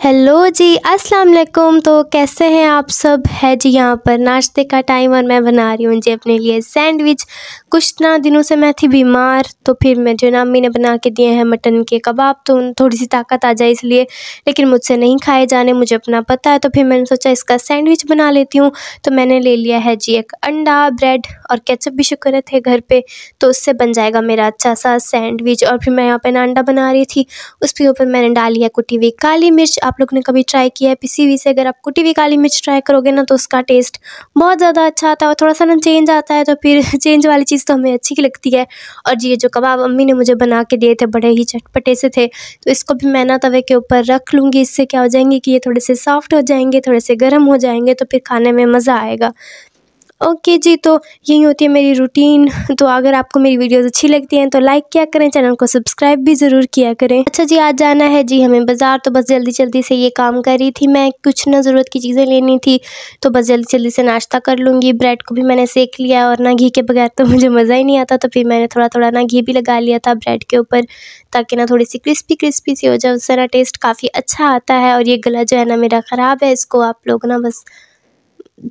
Hello जी, अस्सलाम वालेकुम। तो कैसे हैं आप सब? है जी, यहाँ पर नाश्ते का टाइम और मैं बना रही हूँ जी अपने लिए सैंडविच कुछ ना दिनों से मैं थी बीमार तो फिर मैं जो ना अम्मी ने बना के दिए हैं मटन के कबाब तो थोड़ी सी ताकत आ जाए इसलिए, लेकिन मुझसे नहीं खाए जाने, मुझे अपना पता है। तो फिर मैंने सोचा इसका सैंडविच बना लेती हूँ। तो मैंने ले लिया है जी एक अंडा ब्रेड और केचप भी शुक्र थे घर पर तो उससे बन जाएगा मेरा अच्छा सा सैंडविच और फिर मैं यहाँ पर ना अंडा बना रही थी, उसके ऊपर मैंने डाली है कुटी हुई काली मिर्च। आप लोग ने कभी ट्राई किया है? पिसी हुई से अगर आप कुटी हुई काली मिर्च ट्राई करोगे ना तो उसका टेस्ट बहुत ज़्यादा अच्छा आता है और थोड़ा सा ना चेंज आता है तो फिर चेंज वाली चीज़ तो हमें अच्छी लगती है। और ये जो कबाब अम्मी ने मुझे बना के दिए थे, बड़े ही चटपटे से थे तो इसको भी मैं ना तवे के ऊपर रख लूँगी। इससे क्या हो जाएँगे कि ये थोड़े से सॉफ्ट हो जाएँगे, थोड़े से गर्म हो जाएँगे तो फिर खाने में मज़ा आएगा। ओके जी तो यही होती है मेरी रूटीन तो अगर आपको मेरी वीडियोस अच्छी लगती हैं तो लाइक किया करें चैनल को सब्सक्राइब भी ज़रूर किया करें। अच्छा जी, आज जाना है जी हमें बाज़ार तो बस जल्दी जल्दी से ये काम कर रही थी मैं। कुछ ना ज़रूरत की चीज़ें लेनी थी तो बस जल्दी जल्दी से नाश्ता कर लूँगी। ब्रेड को भी मैंने सेक लिया और ना घी के बगैर तो मुझे मज़ा ही नहीं आता तो फिर मैंने थोड़ा थोड़ा ना घी भी लगा लिया था ब्रेड के ऊपर, ताकि ना थोड़ी सी क्रिस्पी क्रिस्पी सी हो जाए। उससे ना टेस्ट काफ़ी अच्छा आता है और ये गला जो है ना मेरा ख़राब है, इसको आप लोग ना बस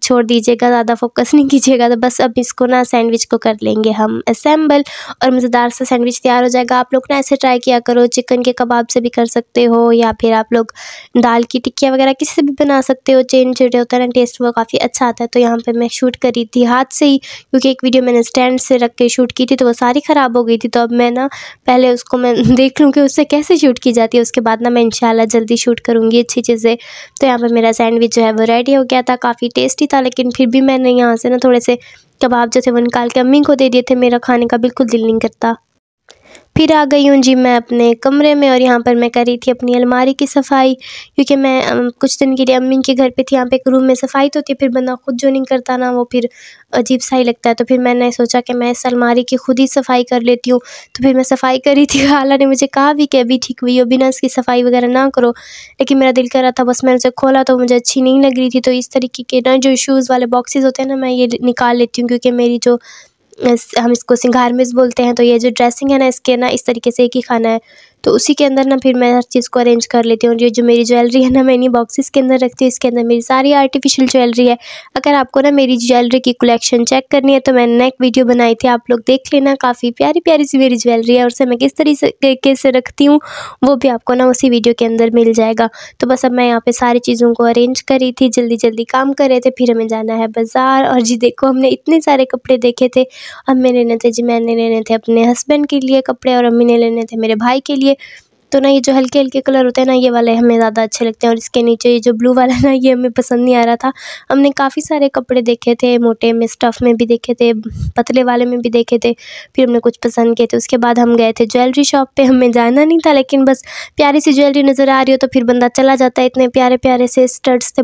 छोड़ दीजिएगा, ज़्यादा फोकस नहीं कीजिएगा तो बस अब इसको ना सैंडविच को कर लेंगे हम। असेंबल और मज़ेदार सा सैंडविच तैयार हो जाएगा। आप लोग ना ऐसे ट्राई किया करो चिकन के कबाब से भी कर सकते हो, या फिर आप लोग दाल की टिक्किया वगैरह किसी से भी बना सकते हो। चेन छोटे होता है ना टेस्ट वो काफ़ी अच्छा आता है तो यहाँ पर मैं शूट करी थी हाथ से ही, क्योंकि एक वीडियो मैंने स्टैंड से रख के शूट की थी तो वो सारी ख़राब हो गई थी। तो अब मैं ना पहले उसको मैं देख लूँ कि उससे कैसे शूट की जाती है, उसके बाद ना मैं इंशाल्लाह जल्दी शूट करूँगी अच्छी चीज़ें। तो यहाँ पर मेरा सैंडविच जो है वो रेडी हो गया था, काफ़ी टेस्टी था, लेकिन फिर भी मैंने यहाँ से ना थोड़े से कबाब जो थे वो निकाल के अम्मी को दे दिए थे, मेरा खाने का बिल्कुल दिल नहीं करता। फिर आ गई हूँ जी मैं अपने कमरे में और यहाँ पर मैं कर रही थी अपनी अलमारी की सफ़ाई, क्योंकि मैं कुछ दिन के लिए अम्मी के घर पे थी, यहाँ पे एक रूम में सफ़ाई तो है, फिर बंदा खुद जो नहीं करता ना, वो फिर अजीब सा ही लगता है। तो फिर मैंने सोचा कि मैं इस अलमारी की खुद ही सफ़ाई कर लेती हूँ। तो फिर मैं सफ़ाई करी थी खाला ने मुझे कहा भी कि अभी ठीक हुई हो, बिना इसकी सफ़ाई वगैरह ना करो। लेकिन मेरा दिल कर रहा था, बस मैंने उसे खोला तो मुझे अच्छी नहीं लग रही थी। तो इस तरीके के ना जो शूज़ वाले बॉक्सेस होते हैं ना, मैं ये निकाल लेती हूँ, क्योंकि मेरी जो हम इसको सिंगार मिस बोलते हैं तो ये जो ड्रेसिंग है ना, इसके ना इस तरीके से एक ही खाना है। तो उसी के अंदर ना फिर मैं हर चीज़ को अरेंज कर लेती हूँ। ये जो मेरी ज्वेलरी है ना, मैं इन्हीं बॉक्सेस के अंदर रखती हूँ। इसके अंदर मेरी सारी आर्टिफिशियल ज्वेलरी है। अगर आपको ना मेरी ज्वेलरी की कलेक्शन चेक करनी है तो मैंने एक वीडियो बनाई थी। आप लोग देख लेना, काफ़ी प्यारी प्यारी सी मेरी ज्वेलरी है। और उसे मैं किस तरीके से रखती हूँ, वो भी आपको ना उसी वीडियो के अंदर मिल जाएगा। तो बस अब मैं यहाँ पर सारी चीज़ों को अरेंज करी थी। जल्दी जल्दी काम कर रहे थे, फिर हमें जाना है बाज़ार। और जी देखो, हमने इतने सारे कपड़े देखे थे। अब लेने थे जी, मैंने लेने थे अपने हस्बैंड के लिए कपड़े, और अम्मी ने लेने थे मेरे भाई के लिए तो ना ये जो हल्के हल्के कलर होते हैं ना, ये वाले हमें ज़्यादा अच्छे लगते हैं। और इसके नीचे ये जो ब्लू वाला ना, ये हमें पसंद नहीं आ रहा था। हमने काफ़ी सारे कपड़े देखे थे, मोटे में स्टफ़ में भी देखे थे, पतले वाले में भी देखे थे, फिर हमने कुछ पसंद किए थे। उसके बाद हम गए थे ज्वेलरी शॉप पर हमें जाना नहीं था, लेकिन बस प्यारी सी ज्वेलरी नज़र आ रही हो तो फिर बंदा चला जाता है इतने प्यारे प्यारे से स्टड्स थे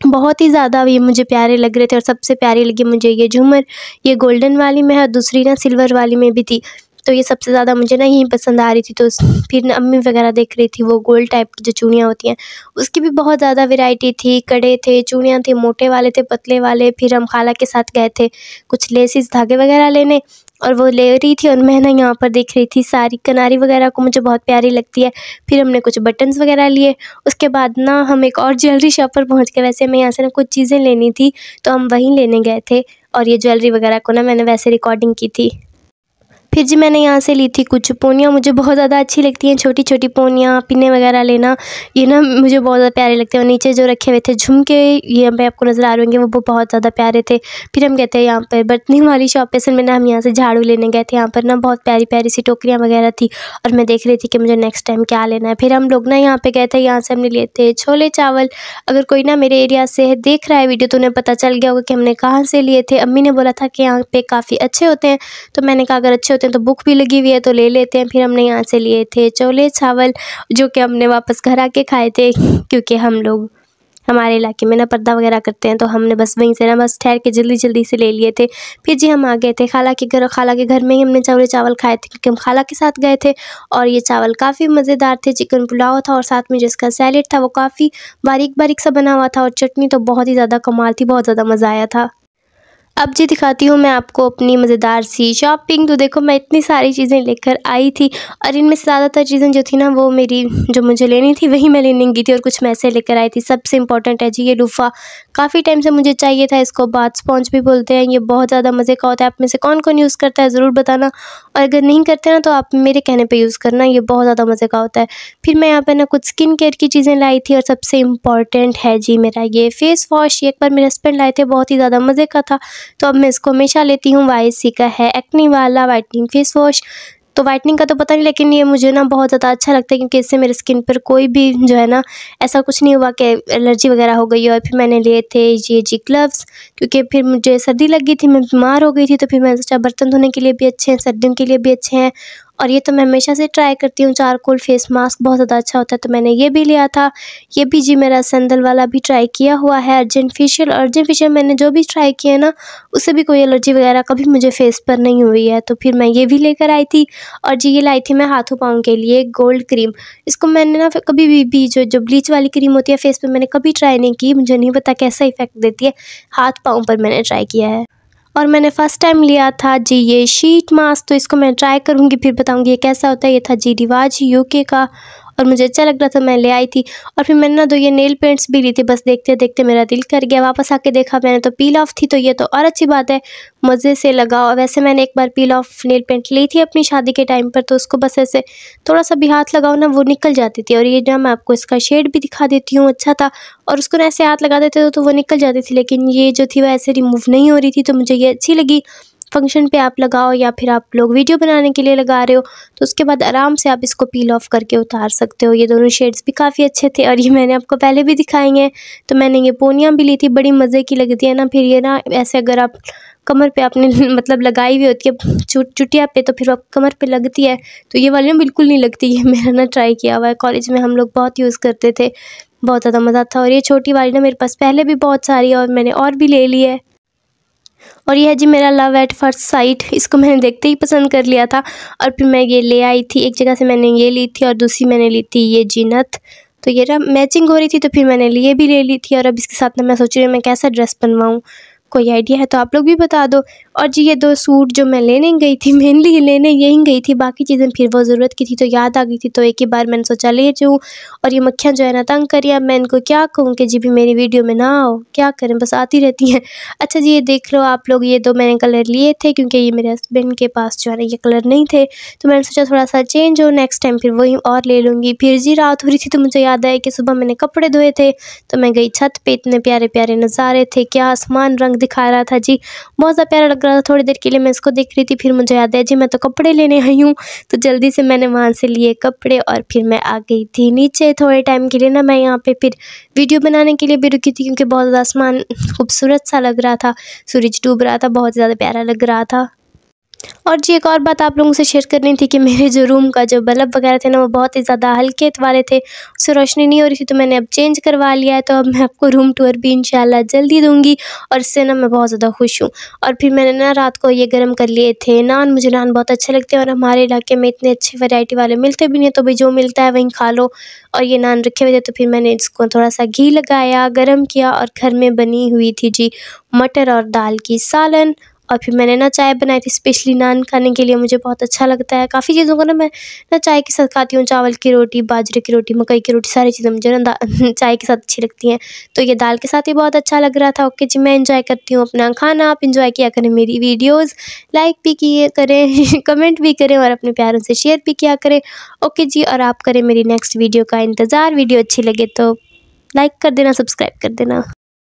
बहुत ही ज़्यादा ये मुझे प्यारे लग रहे थे और सबसे प्यारी लगी मुझे ये झूमर। ये गोल्डन वाली में है दूसरी ना सिल्वर वाली में भी थी। तो ये सबसे ज़्यादा मुझे ना यही पसंद आ रही थी तो फिर अम्मी वगैरह देख रही थी, वो गोल्ड टाइप की जो चूड़ियाँ होती हैं, उसकी भी बहुत ज़्यादा वेराइटी थी, कड़े थे, चूड़ियाँ थी, मोटे वाले थे, पतले वाले, फिर हम खाला के साथ गए थे, कुछ लेसिस धागे वगैरह लेने, और वो ले रही थी, और मैं ना यहाँ पर देख रही थी, सारी कनारी वगैरह को मुझे बहुत प्यारी लगती है, फिर हमने कुछ बटन्स वगैरह लिए, उसके बाद ना हम एक और ज्वेलरी शॉप पर पहुँच गए, वैसे मैं यहाँ से ना कुछ चीज़ें लेनी थी तो हम वहीं लेने गए थे, और ये ज्वेलरी वगैरह को ना मैंने वैसे रिकॉर्डिंग की थी। फिर जी मैंने यहाँ से ली थी कुछ पोनियाँ। मुझे बहुत ज़्यादा अच्छी लगती हैं छोटी छोटी पोनियाँ, पिने वगैरह लेना। ये ना मुझे बहुत ज़्यादा प्यारे लगते हैं। और नीचे जो रखे हुए थे झुमके ये पे आपको नज़र आ रहे होंगे, वो बहुत ज़्यादा प्यारे थे। फिर हम गए थे यहाँ पर बर्तनी वाली शॉप पे। से मैंने हम यहाँ से झाड़ू लेने गए थे। यहाँ पर ना बहुत प्यारी प्यारी सी टोकरियाँ वगैरह थी। और मैं देख रही थी कि मुझे नेक्स्ट टाइम क्या लेना है। फिर हम लोग ना यहाँ पर गए थे। यहाँ से हमने लिए थे छोले चावल। अगर कोई ना मेरे एरिया से देख रहा है वीडियो तो उन्हें पता चल गया होगा कि हमने कहाँ से लिए थे। अम्मी ने बोला था कि यहाँ पर काफ़ी अच्छे होते हैं। तो मैंने कहा, अगर अच्छे होते हैं तो बुक भी लगी हुई है तो ले लेते हैं। फिर हमने यहाँ से लिए थे छोले चावल, जो कि हमने वापस घर आके खाए थे, क्योंकि हम लोग हमारे इलाके में ना पर्दा वगैरह करते हैं तो हमने बस वहीं से ना बस ठहर के जल्दी जल्दी से ले लिए थे। फिर जी हम आ गए थे खाला के घर खाला के घर में ही हमने चावल चावल खाए थे, क्योंकि हम खाला के साथ गए थे, और ये चावल काफ़ी मज़ेदार थे। चिकन पुलाव था, और साथ में जिसका सैलेड था, वो काफ़ी बारीक बारीक सा बना हुआ था, और चटनी तो बहुत ही ज़्यादा कमाल थी, बहुत ज़्यादा मज़ा आया था। अब जी दिखाती हूँ मैं आपको अपनी मज़ेदार सी शॉपिंग तो देखो, मैं इतनी सारी चीज़ें लेकर आई थी और इनमें से ज़्यादातर चीज़ें जो थी ना, वो मेरी, जो मुझे लेनी थी, वही मैं लेने गई थी और कुछ मैं ऐसे लेकर आई थी। सबसे इंपॉर्टेंट है जी ये लूफ़ा। काफ़ी टाइम से मुझे चाहिए था इसको। बात स्पॉन्ज भी बोलते हैं, ये बहुत ज़्यादा मज़े का होता है। आप में से कौन कौन यूज़ करता है, ज़रूर बताना। और अगर नहीं करते ना तो आप मेरे कहने पर यूज़ करना, ये बहुत ज़्यादा मज़े का होता है। फिर मैं यहाँ पर ना कुछ स्किन केयर की चीज़ें लाई थी और सबसे इंपॉर्टेंट है जी मेरा ये फेस वॉश एक बार मेरे हस्बैंड लाए थे, बहुत ही ज़्यादा मज़े का था। तो अब मैं इसको हमेशा लेती हूँ वाई का। है एक्नी वाला वाइटनिंग फेस वॉश तो वाइटनिंग का तो पता नहीं, लेकिन ये मुझे ना बहुत ज़्यादा अच्छा लगता है, क्योंकि इससे मेरे स्किन पर कोई भी जो है ना, ऐसा कुछ नहीं हुआ कि एलर्जी वगैरह हो गई और फिर मैंने लिए थे ये जी ग्लव्स क्योंकि फिर मुझे सर्दी लगी थी, मैं बीमार हो गई थी तो फिर मैं सोचा बर्तन धोने के लिए भी अच्छे हैं, सर्दियों के लिए भी अच्छे हैं। और ये तो मैं हमेशा से ट्राई करती हूँ चारकोल फेस मास्क बहुत ज़्यादा अच्छा होता है तो मैंने ये भी लिया था। ये भी जी मेरा संदल वाला भी ट्राई किया हुआ है अर्जेंट फेशियल अर्जेंट फेशियल मैंने जो भी ट्राई किया है ना उससे भी कोई एलर्जी वगैरह कभी मुझे फेस पर नहीं हुई है तो फिर मैं ये भी लेकर आई थी। और जी ये लाई थी मैं हाथों पाँव के लिए गोल्ड क्रीम इसको मैंने ना कभी भी, भी जो जो ब्लीच वाली क्रीम होती है फेस पर मैंने कभी ट्राई नहीं की मुझे नहीं पता कैसा इफ़ेक्ट देती है। हाथ पाँव पर मैंने ट्राई किया है। और मैंने फ़र्स्ट टाइम लिया था, जी ये शीट मास्क तो इसको मैं ट्राई करूँगी, फिर बताऊँगी ये कैसा होता है। ये था जी रिवाज यूके का। और मुझे अच्छा लग रहा था मैं ले आई थी। और फिर मैंने ना दो ये नेल पेंट्स भी ली थी बस देखते देखते मेरा दिल कर गया। वापस आके देखा मैंने तो पील ऑफ़ थी तो ये तो और अच्छी बात है मज़े से लगा। और वैसे मैंने एक बार पील ऑफ़ नेल पेंट ली थी अपनी शादी के टाइम पर तो उसको बस ऐसे थोड़ा सा भी हाथ लगाओ ना वो निकल जाती थी। और ये ना मैं आपको इसका शेड भी दिखा देती हूँ अच्छा था। और उसको ना ऐसे हाथ लगा देते तो, तो वो निकल जाती थी लेकिन ये जो थी वो ऐसे रिमूव नहीं हो रही थी तो मुझे ये अच्छी लगी। फ़ंक्शन पे आप लगाओ या फिर आप लोग वीडियो बनाने के लिए लगा रहे हो तो उसके बाद आराम से आप इसको पील ऑफ़ करके उतार सकते हो। ये दोनों शेड्स भी काफ़ी अच्छे थे और ये मैंने आपको पहले भी दिखाई हैं। तो मैंने ये पोनियाँ भी ली थी, बड़ी मज़े की लगती है ना। फिर ये ना, ऐसे अगर आप कमर पे आपने मतलब लगाई हुई होती है, चुट, चुटिया पे तो फिर आप कमर पे लगती है। तो ये वाली बिल्कुल नहीं लगती, ये मैंने ना ट्राई किया हुआ है। कॉलेज में हम लोग बहुत यूज़ करते थे, बहुत ज़्यादा मज़ा था। और ये छोटी वाली ना मेरे पास पहले भी बहुत सारी है और मैंने और भी ले ली है। और यह जी मेरा लव एट फ़र्स्ट साइट, इसको मैंने देखते ही पसंद कर लिया था। और फिर मैं ये ले आई थी, एक जगह से मैंने ये ली थी और दूसरी मैंने ली थी ये जीनत। तो ये मैचिंग हो रही थी तो फिर मैंने ये भी ले ली थी और अब इसके साथ में मैं सोच रही हूँ मैं कैसा ड्रेस बनवाऊँ। कोई आइडिया है तो आप लोग भी बता दो। और जी, ये दो सूट जो मैं लेने गई थी मेनली लेने यहीं गई थी, बाकी चीज़ें फिर वो ज़रूरत की थी तो याद आ गई थी तो एक ही बार मैंने सोचा ले जाऊँ। और ये मक्खियाँ जो है ना, तंग करिए अब मैं इनको क्या कहूँ कि जी भी मेरी वीडियो में ना आओ, क्या करें, बस आती रहती हैं। अच्छा जी, ये देख लो आप लोग, ये दो मैंने कलर लिए थे क्योंकि ये मेरे हस्बैंड के पास जो है ना, ये कलर नहीं थे। तो मैंने सोचा थोड़ा सा चेंज हो नेक्स्ट टाइम फिर वही और ले लूँगी। फिर जी, रात हो रही थी तो मुझे याद आया कि सुबह मैंने कपड़े धोए थे तो मैं गई छत पर इतने प्यारे प्यारे नज़ारे थे, क्या आसमान रंग दिखा रहा था, जी, बहुत ज़्यादा प्यारा लग रहा था, थोड़ी देर के लिए मैं इसको देख रही थी, फिर मुझे याद है जी, मैं तो कपड़े लेने आई हूँ। तो जल्दी से मैंने वहाँ से लिए कपड़े और फिर मैं आ गई थी नीचे थोड़े टाइम के लिए ना, मैं यहाँ पर फिर वीडियो बनाने के लिए भी रुकी थी, क्योंकि बहुत ज़्यादा आसमान खूबसूरत सा लग रहा था, सूरज डूब रहा था, बहुत ज़्यादा प्यारा लग रहा था। और जी, एक और बात आप लोगों से शेयर करनी थी कि मेरे जो रूम का जो बल्ब वगैरह थे ना, वो बहुत ही ज़्यादा हल्के वाले थे। उससे रोशनी नहीं हो रही थी तो मैंने अब चेंज करवा लिया है तो अब मैं आपको रूम टूर भी इंशाल्लाह जल्दी दूँगी और इससे ना मैं बहुत ज़्यादा खुश हूँ। और फिर मैंने ना रात को ये गर्म कर लिए थे नान, मुझे नान बहुत अच्छे लगते हैं और हमारे इलाके में इतने अच्छे वैरायटी वाले मिलते भी नहीं तो भाई जो मिलता है वहीं खा लो। और ये नान रखे हुए थे तो फिर मैंने इसको थोड़ा सा घी लगाया, गर्म किया और घर में बनी हुई थी जी मटर और दाल की सालन। और फिर मैंने ना चाय बनाई थी स्पेशली नान खाने के लिए, मुझे बहुत अच्छा लगता है। काफ़ी चीज़ों को ना मैं ना चाय के साथ खाती हूँ, चावल की रोटी, बाजरे की रोटी, मकई की रोटी, सारी चीज़ें मुझे ना चाय के साथ अच्छी लगती हैं। तो ये दाल के साथ ही बहुत अच्छा लग रहा था। ओके जी, मैं इन्जॉय करती हूँ अपना खाना, आप इन्जॉय किया करें मेरी वीडियोज़ लाइक भी किए करें कमेंट भी करें और अपने प्यारों से शेयर भी किया करें। ओके जी, और आप करें मेरी नेक्स्ट वीडियो का इंतज़ार। वीडियो अच्छी लगे तो लाइक कर देना सब्सक्राइब कर देना।